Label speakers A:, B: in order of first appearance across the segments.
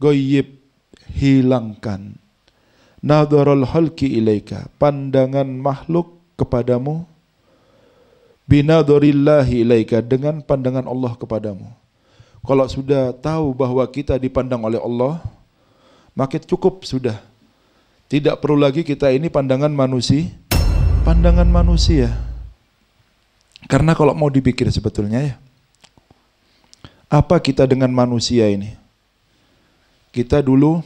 A: goyib hilangkan. Nadharul halki ilaika pandangan makhluk kepadamu. Binadharillahi ilaika dengan pandangan Allah kepadamu. Kalau sudah tahu bahwa kita dipandang oleh Allah maka cukup sudah. Tidak perlu lagi kita ini pandangan manusia. Pandangan manusia. Karena kalau mau dipikir sebetulnya ya apa kita dengan manusia ini kita dulu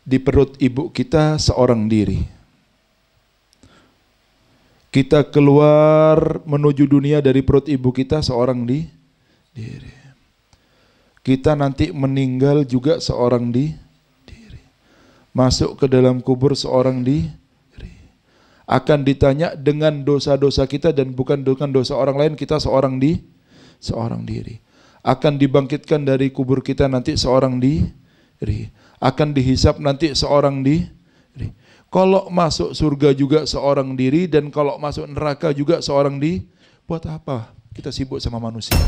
A: di perut ibu kita seorang diri. Kita keluar menuju dunia dari perut ibu kita seorang di diri. Kita nanti meninggal juga seorang di diri. Masuk ke dalam kubur seorang di diri. Akan ditanya dengan dosa-dosa kita dan bukan dengan dosa orang lain kita seorang di seorang diri. Akan dibangkitkan dari kubur kita nanti seorang di akan dihisap nanti seorang di kalau masuk surga juga seorang diri dan kalau masuk neraka juga seorang di buat apa? Kita sibuk sama manusia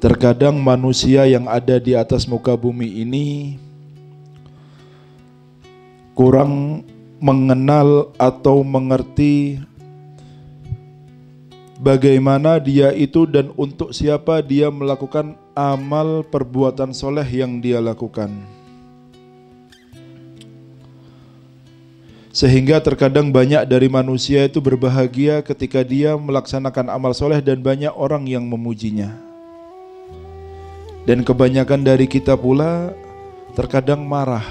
A: Terkadang manusia yang ada di atas muka bumi ini kurang mengenal atau mengerti bagaimana dia itu dan untuk siapa dia melakukan amal perbuatan soleh yang dia lakukan. Sehingga terkadang banyak dari manusia itu berbahagia ketika dia melaksanakan amal soleh dan banyak orang yang memujinya. Dan kebanyakan dari kita pula terkadang marah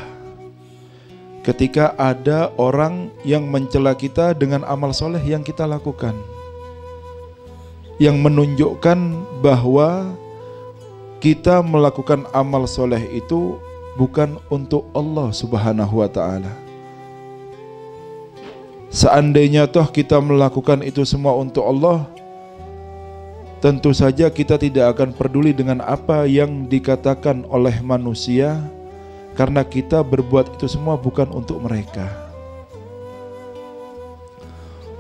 A: ketika ada orang yang mencela kita dengan amal soleh yang kita lakukan. Yang menunjukkan bahwa kita melakukan amal soleh itu bukan untuk Allah subhanahu wa ta'ala. Seandainya toh kita melakukan itu semua untuk Allah tentu saja kita tidak akan peduli dengan apa yang dikatakan oleh manusia karena kita berbuat itu semua bukan untuk mereka.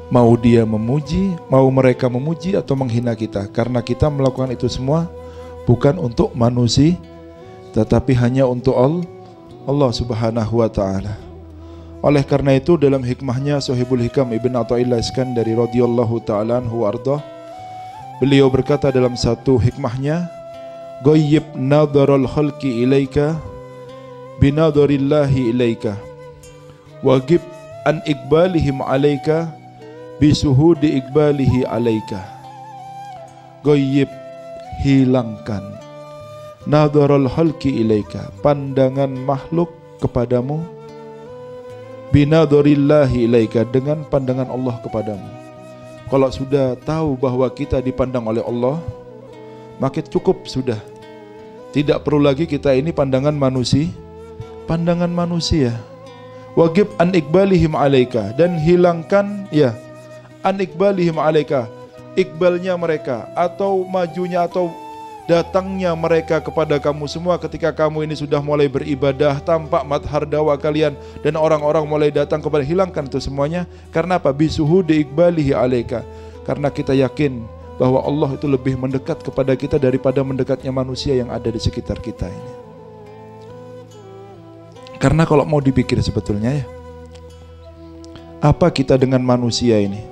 A: Mau dia memuji, mau mereka memuji atau menghina kita, karena kita melakukan itu semua bukan untuk manusia, tetapi hanya untuk Allah Subhanahu wa taala. Oleh karena itu dalam hikmahnya Sohibul Hikam Ibn Atta'illah Iskandari radhiyallahu taala anhu ardah beliau berkata dalam satu hikmahnya Goyib nadharul khalqi ilaika binadharillahi ilaika wagib an ikbalihim alaika bisuhudi ikbalihi alaika. Goyib hilangkan nadharal halki ilaika pandangan makhluk kepadamu binadharillahi ilaika dengan pandangan Allah kepadamu kalau sudah tahu bahwa kita dipandang oleh Allah maka cukup sudah. Tidak perlu lagi kita ini pandangan manusia. Pandangan manusia. Wajib an ikbalihim alaika. Dan hilangkan ya an ikbalihim alaika. Ikbalnya mereka atau majunya atau datangnya mereka kepada kamu semua ketika kamu ini sudah mulai beribadah tampak madhar dawa kalian dan orang-orang mulai datang kepada hilangkan itu semuanya karena apa bisuhu diikbalihi alaika karena kita yakin bahwa Allah itu lebih mendekat kepada kita daripada mendekatnya manusia yang ada di sekitar kita ini. Karena kalau mau dipikir sebetulnya ya, apa kita dengan manusia ini?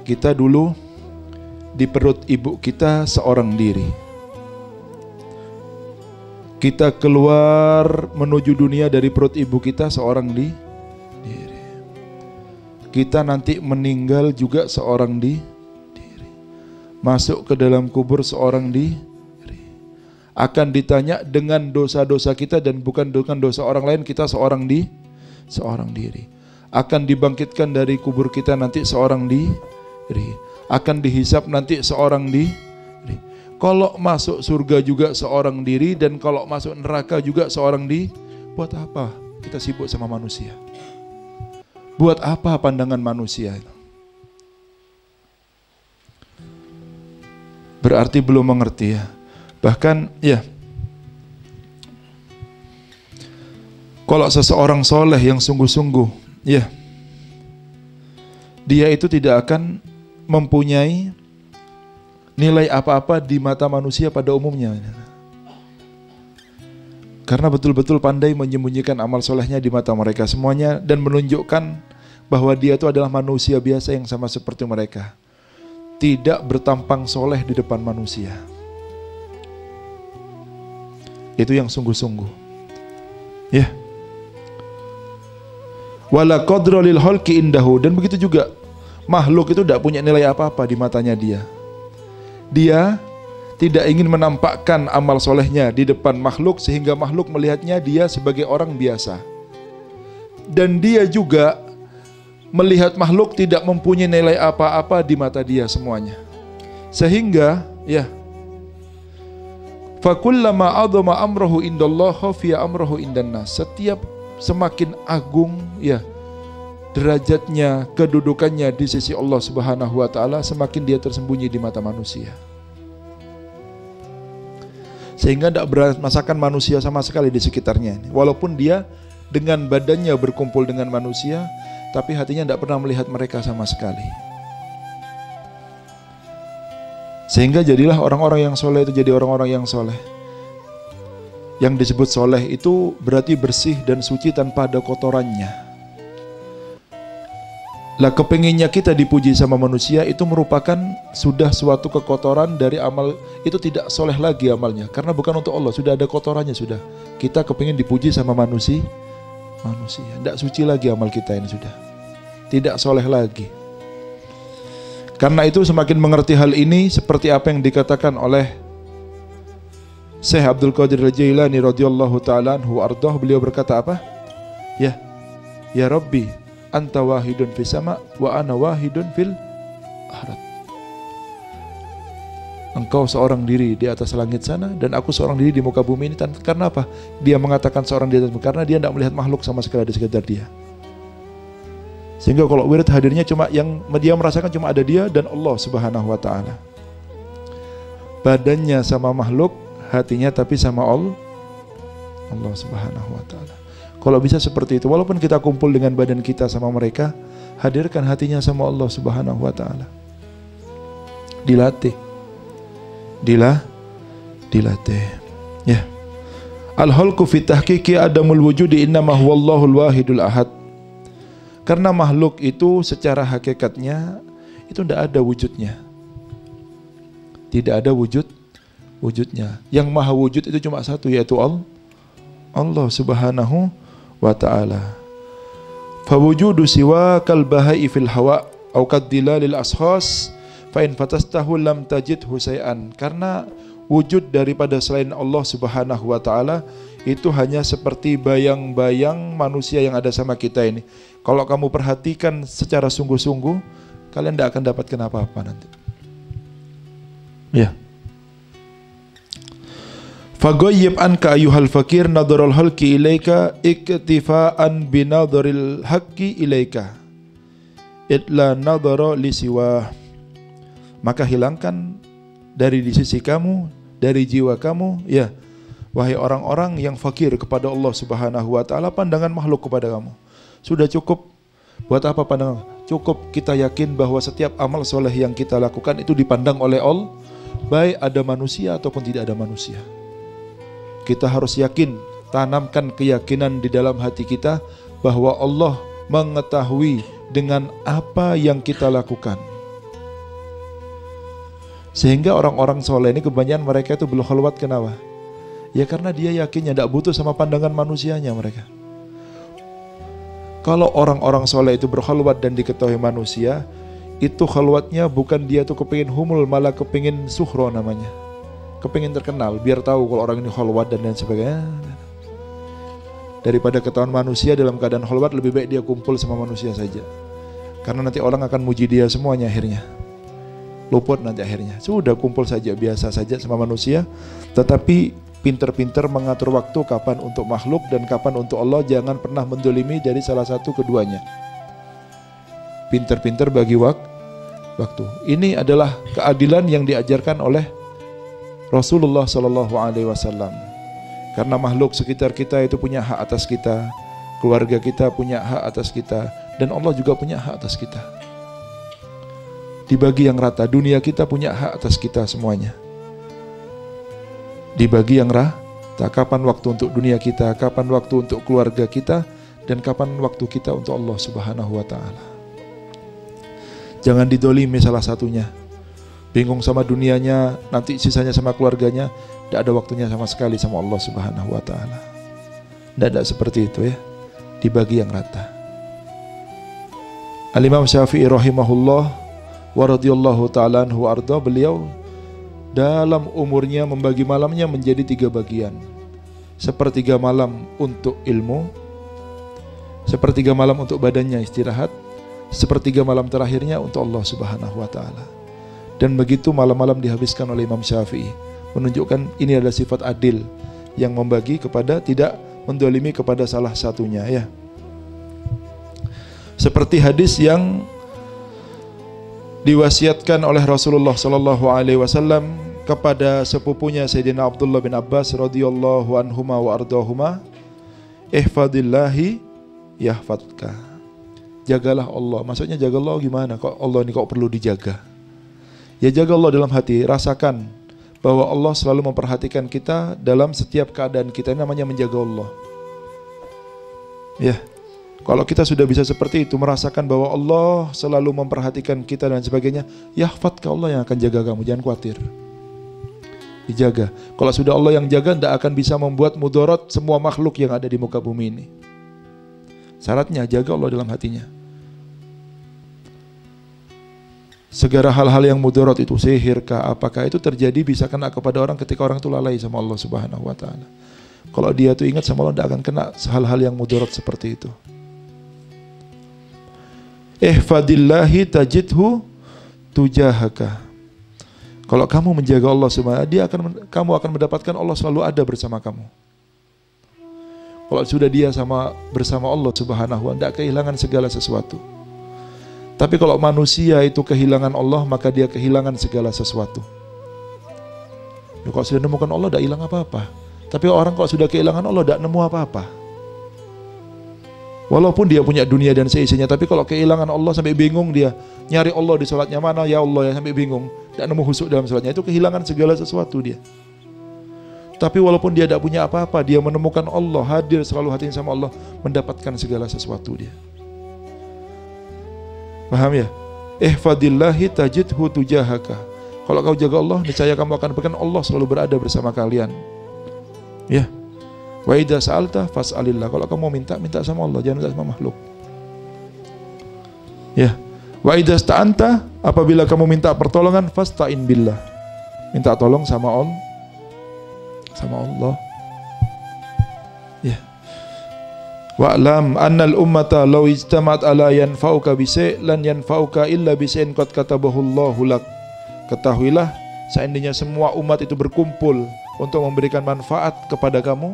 A: Kita dulu di perut ibu kita seorang diri. Kita keluar menuju dunia dari perut ibu kita seorang di diri. Kita nanti meninggal juga seorang di diri. Masuk ke dalam kubur seorang di akan ditanya dengan dosa-dosa kita dan bukan dengan dosa orang lain kita seorang di seorang diri akan dibangkitkan dari kubur kita nanti seorang diri akan dihisap nanti seorang diri. Kalau masuk surga juga seorang diri dan kalau masuk neraka juga seorang di buat apa kita sibuk sama manusia? Buat apa pandangan manusia itu? Berarti belum mengerti ya. Bahkan ya. Kalau seseorang soleh yang sungguh-sungguh, ya, dia itu tidak akan mempunyai nilai apa-apa di mata manusia pada umumnya. Karena betul-betul pandai menyembunyikan amal solehnya di mata mereka semuanya dan menunjukkan bahwa dia itu adalah manusia biasa yang sama seperti mereka. Tidak bertampang soleh di depan manusia. Itu yang sungguh-sungguh. Ya. Wala lil halqi indahu dan begitu juga makhluk itu tidak punya nilai apa-apa di matanya dia. Dia tidak ingin menampakkan amal solehnya di depan makhluk sehingga makhluk melihatnya dia sebagai orang biasa. Dan dia juga melihat makhluk tidak mempunyai nilai apa-apa di mata dia semuanya. Sehingga ya Fakullama adama amrohu indallah khafiya amrohu indanna. Setiap semakin agung ya derajatnya, kedudukannya di sisi Allah Subhanahu wa taala, semakin dia tersembunyi di mata manusia sehingga tidak merasakan manusia sama sekali di sekitarnya. Walaupun dia dengan badannya berkumpul dengan manusia, tapi hatinya tidak pernah melihat mereka sama sekali. Sehingga jadilah orang-orang yang soleh itu jadi orang-orang yang soleh. Yang disebut soleh itu berarti bersih dan suci tanpa ada kotorannya. Lah kepenginnya kita dipuji sama manusia itu merupakan sudah suatu kekotoran dari amal itu tidak soleh lagi amalnya. Karena bukan untuk Allah sudah ada kotorannya sudah. Kita kepingin dipuji sama manusia. Manusia tidak suci lagi amal kita ini sudah. Tidak soleh lagi. Karena itu semakin mengerti hal ini seperti apa yang dikatakan oleh Syekh Abdul Qadir Al-Jailani radhiyallahu taala anhu beliau berkata apa? Ya. Ya Rabbi anta wahidun fis sama wa ana wahidun fil akhirat. Engkau seorang diri di atas langit sana dan aku seorang diri di muka bumi ini. Karena apa? Dia mengatakan seorang di atas karena dia tidak melihat makhluk sama sekali di sekitar dia. Sehingga kalau wirid hadirnya cuma yang dia merasakan cuma ada dia dan Allah Subhanahu wa taala. Badannya sama makhluk, hatinya tapi sama Allah. Allah Subhanahu wa taala. Kalau bisa seperti itu, walaupun kita kumpul dengan badan kita sama mereka, hadirkan hatinya sama Allah Subhanahu wa taala. Dilatih. Dilah dilatih. Ya. Al-halqu fi tahqiqi adamul wujudi innama huwallahul wahidul ahad. Karena makhluk itu secara hakikatnya itu tidak ada wujudnya. Tidak ada wujud wujudnya. Yang maha wujud itu cuma satu yaitu Allah. Allah Subhanahu wa ta'ala. Fawujudu siwa kal bahai fil hawa au lil ashas fa in fatastahu lam tajid husai'an. Karena wujud daripada selain Allah Subhanahu wa taala itu hanya seperti bayang-bayang manusia yang ada sama kita ini. Kalau kamu perhatikan secara sungguh-sungguh, kalian tidak akan dapatkan apa-apa nanti. Ya. Fagoyib anka ayuhal fakir nadarul halki ilaika iktifaan binadaril haqqi ilaika. Itla nadara lisiwa maka hilangkan dari di sisi kamu dari jiwa kamu ya. Wahai orang-orang yang fakir kepada Allah Subhanahu wa taala pandangan makhluk kepada kamu. Sudah cukup? Buat apa pandangan? Cukup kita yakin bahwa setiap amal soleh yang kita lakukan itu dipandang oleh Allah baik ada manusia ataupun tidak ada manusia kita harus yakin, tanamkan keyakinan di dalam hati kita bahwa Allah mengetahui dengan apa yang kita lakukan. Sehingga orang-orang soleh ini kebanyakan mereka itu belum khalwat kenapa? Ya karena dia yakinnya tidak butuh sama pandangan manusianya mereka. Kalau orang-orang soleh itu berkhalwat dan diketahui manusia, itu khalwatnya bukan dia tuh kepingin humul, malah kepingin suhro namanya kepingin terkenal biar tahu kalau orang ini khalwat dan lain sebagainya. Daripada ketahuan manusia dalam keadaan khalwat lebih baik dia kumpul sama manusia saja. Karena nanti orang akan muji dia semuanya akhirnya. Luput nanti akhirnya. Sudah kumpul saja biasa saja sama manusia. Tetapi pinter-pinter mengatur waktu kapan untuk makhluk dan kapan untuk Allah. Jangan pernah mendolimi dari salah satu keduanya. Pinter-pinter bagi wak waktu. Ini adalah keadilan yang diajarkan oleh Rasulullah Shallallahu Alaihi Wasallam. Karena makhluk sekitar kita itu punya hak atas kita, keluarga kita punya hak atas kita, dan Allah juga punya hak atas kita. Dibagi yang rata, dunia kita punya hak atas kita semuanya. Dibagi yang rata, kapan waktu untuk dunia kita, kapan waktu untuk keluarga kita, dan kapan waktu kita untuk Allah Subhanahu wa Ta'ala. Jangan didolimi salah satunya. Bingung sama dunianya, nanti sisanya sama keluarganya, tidak ada waktunya sama sekali sama Allah Subhanahu wa taala. Tidak ada seperti itu ya. Dibagi yang rata. Al-Imam Syafi'i rahimahullah wa radhiyallahu taala anhu arda beliau dalam umurnya membagi malamnya menjadi tiga bagian. Sepertiga malam untuk ilmu, sepertiga malam untuk badannya istirahat, sepertiga malam terakhirnya untuk Allah Subhanahu wa taala. Dan begitu malam-malam dihabiskan oleh Imam Syafi'i menunjukkan ini adalah sifat adil yang membagi kepada tidak mendolimi kepada salah satunya ya. Seperti hadis yang diwasiatkan oleh Rasulullah Sallallahu Alaihi Wasallam kepada sepupunya Sayyidina Abdullah bin Abbas radhiyallahu anhuma wa ardahuma ihfadillahi yahfadka jagalah Allah. Maksudnya jaga Allah gimana? Kok Allah ini kok perlu dijaga ya jaga Allah dalam hati rasakan bahwa Allah selalu memperhatikan kita dalam setiap keadaan kita ini namanya menjaga Allah. Ya. Kalau kita sudah bisa seperti itu merasakan bahwa Allah selalu memperhatikan kita dan sebagainya, yahfad ke Allah yang akan jaga kamu, jangan khawatir. Dijaga. Kalau sudah Allah yang jaga, tidak akan bisa membuat mudorot semua makhluk yang ada di muka bumi ini. Syaratnya jaga Allah dalam hatinya. Segala hal-hal yang mudarat itu sihir kah apakah itu terjadi bisa kena kepada orang ketika orang itu lalai sama Allah Subhanahu wa taala. Kalau dia tuh ingat sama Allah tidak akan kena hal-hal yang mudarat seperti itu. Ihfadillahi tajidhu tujahaka. Kalau kamu menjaga Allah Subhanahu dia akan kamu akan mendapatkan Allah selalu ada bersama kamu. Kalau sudah dia sama bersama Allah Subhanahu wa taala tidak kehilangan segala sesuatu. Tapi kalau manusia itu kehilangan Allah, maka dia kehilangan segala sesuatu. Ya, kalau sudah nemukan Allah, tidak hilang apa-apa. Tapi orang kalau sudah kehilangan Allah, tidak nemu apa-apa. Walaupun dia punya dunia dan seisinya, tapi kalau kehilangan Allah sampai bingung dia nyari Allah di sholatnya mana ya Allah ya sampai bingung, tidak nemu husuk dalam sholatnya itu kehilangan segala sesuatu dia. Tapi walaupun dia tidak punya apa-apa, dia menemukan Allah hadir selalu hatinya sama Allah, mendapatkan segala sesuatu dia. Paham ya? Ihfadillahi tajidhu tujahaka. Kalau kau jaga Allah, niscaya kamu akan bahkan Allah selalu berada bersama kalian. Ya. Wa idza sa'alta fas'alillah. Kalau kamu mau minta, minta sama Allah, jangan minta sama makhluk. Ya. Wa idza sta'anta, apabila kamu minta pertolongan, fasta'in billah. Minta tolong sama Allah. Sama Allah. Ya. Wa'lam annal ummata law ijtamat ala yanfa'uka bise lan yanfa'uka illa bisain qad katabahu Allahu lak. Ketahuilah seandainya semua umat itu berkumpul untuk memberikan manfaat kepada kamu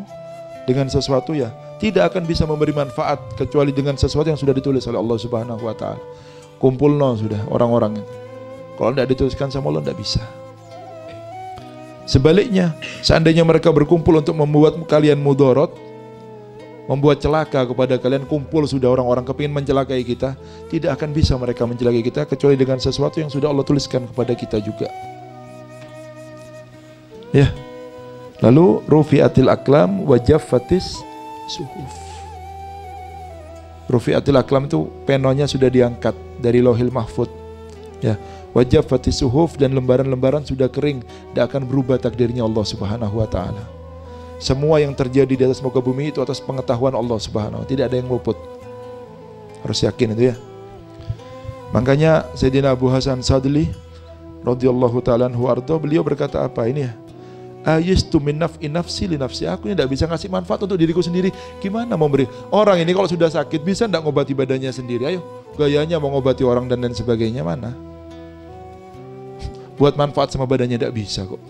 A: dengan sesuatu ya tidak akan bisa memberi manfaat kecuali dengan sesuatu yang sudah ditulis oleh Allah Subhanahu wa taala. Kumpul no sudah orang-orang itu. Kalau tidak dituliskan sama Allah tidak bisa. Sebaliknya, seandainya mereka berkumpul untuk membuat kalian mudorot, membuat celaka kepada kalian kumpul sudah orang-orang kepingin mencelakai kita tidak akan bisa mereka mencelakai kita kecuali dengan sesuatu yang sudah Allah tuliskan kepada kita juga. Ya. Lalu rufiatil aklam wajaffatis suhuf. Rufiatil aklam itu penonya sudah diangkat dari lohil mahfud. Ya. Wajaffatis suhuf dan lembaran-lembaran sudah kering tidak akan berubah takdirnya Allah subhanahu wa ta'ala semua yang terjadi di atas muka bumi itu atas pengetahuan Allah Subhanahu Tidak ada yang luput. Harus yakin itu ya. Makanya Sayyidina Abu Hasan Sadli radhiyallahu taala anhu beliau berkata apa ini ya? Ayistu min naf'i nafsi li nafsi. Aku ini tidak bisa ngasih manfaat untuk diriku sendiri. Gimana mau beri? Orang ini kalau sudah sakit bisa tidak ngobati badannya sendiri? Ayo, gayanya mau ngobati orang dan lain sebagainya mana? Buat manfaat sama badannya tidak bisa kok.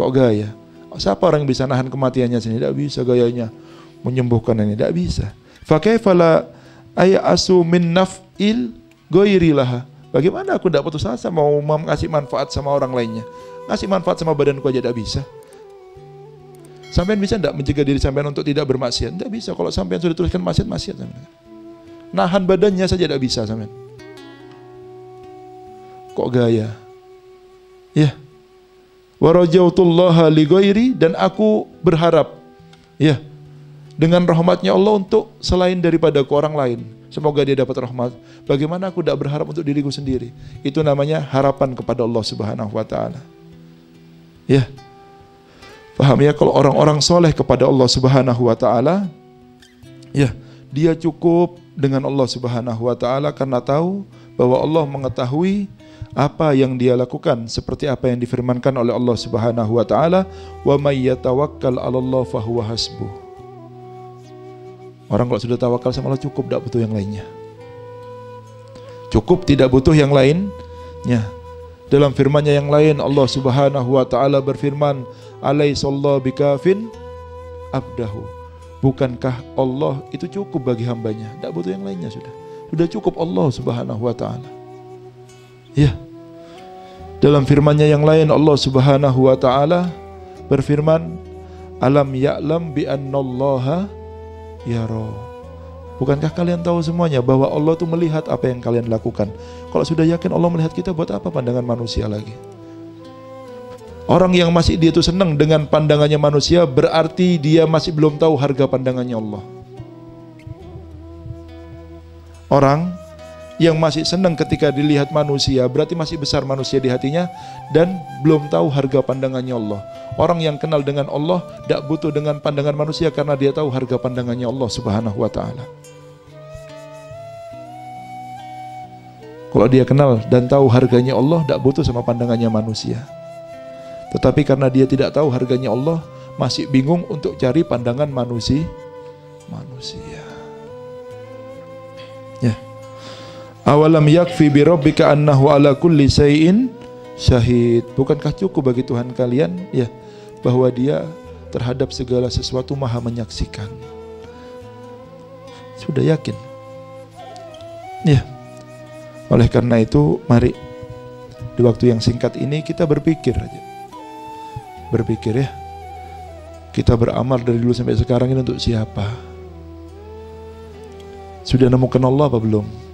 A: Kok gaya? Siapa orang yang bisa nahan kematiannya sendiri? Tidak bisa gayanya menyembuhkan ini. Tidak bisa. Fakaifalah ayat asu min naf'il goirilah. Bagaimana aku tidak putus asa mau ngasih manfaat sama orang lainnya? Ngasih manfaat sama badanku aja tidak bisa. Sampean bisa tidak mencegah diri sampean untuk tidak bermaksiat? Tidak bisa. Kalau sampean sudah tuliskan maksiat, maksiat sampean. Nahan badannya saja tidak bisa sampean. Kok gaya? Ya. Warajautullaha li dan aku berharap ya dengan rahmatnya Allah untuk selain daripada ke orang lain. Semoga dia dapat rahmat. Bagaimana aku tidak berharap untuk diriku sendiri? Itu namanya harapan kepada Allah Subhanahu wa taala. Ya. Paham ya kalau orang-orang soleh kepada Allah Subhanahu wa taala ya, dia cukup dengan Allah Subhanahu wa taala karena tahu bahwa Allah mengetahui apa yang dia lakukan seperti apa yang difirmankan oleh Allah Subhanahu wa taala wa may yatawakkal 'alallah fahuwa hasbuh Orang kalau sudah tawakal sama Allah cukup tidak butuh yang lainnya. Cukup tidak butuh yang lainnya. Dalam firman-Nya yang lain Allah Subhanahu wa taala berfirman, "Alaisallahu bikafin abdahu." Bukankah Allah itu cukup bagi hambanya? Tidak butuh yang lainnya sudah. Sudah cukup Allah Subhanahu wa taala. Ya. Dalam firman-Nya yang lain Allah Subhanahu wa taala berfirman, "Alam ya'lam bi annallaha Ya roh. Bukankah kalian tahu semuanya bahwa Allah itu melihat apa yang kalian lakukan? Kalau sudah yakin Allah melihat kita, buat apa pandangan manusia lagi? Orang yang masih dia itu senang dengan pandangannya manusia berarti dia masih belum tahu harga pandangannya Allah. Orang yang masih senang ketika dilihat manusia berarti masih besar manusia di hatinya dan belum tahu harga pandangannya Allah. Orang yang kenal dengan Allah tidak butuh dengan pandangan manusia karena dia tahu harga pandangannya Allah Subhanahu wa taala. Kalau dia kenal dan tahu harganya Allah, tidak butuh sama pandangannya manusia. Tetapi karena dia tidak tahu harganya Allah, masih bingung untuk cari pandangan manusia. Manusia. Awalam yakfi bi rabbika annahu ala kulli syai'in syahid. Bukankah cukup bagi Tuhan kalian ya bahwa dia terhadap segala sesuatu maha menyaksikan. Sudah yakin. Ya. Oleh karena itu mari di waktu yang singkat ini kita berpikir aja. Berpikir ya. Kita beramal dari dulu sampai sekarang ini untuk siapa? Sudah nemukan Allah apa belum?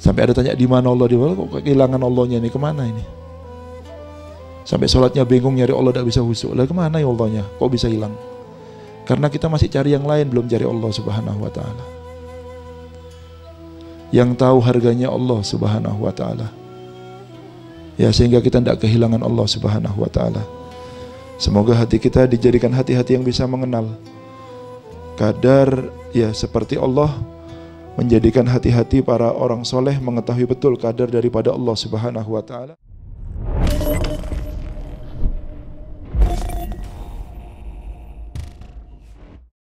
A: Sampai ada tanya di mana Allah di mana kok kehilangan Allahnya ini ke mana ini? Sampai sholatnya bingung nyari Allah tidak bisa husuk. Lah ke mana ya Allahnya? Kok bisa hilang? Karena kita masih cari yang lain belum cari Allah Subhanahu wa taala. Yang tahu harganya Allah Subhanahu wa taala. Ya sehingga kita tidak kehilangan Allah Subhanahu wa taala. Semoga hati kita dijadikan hati-hati yang bisa mengenal kadar ya seperti Allah menjadikan hati-hati para orang soleh mengetahui betul kadar daripada Allah Subhanahu wa taala.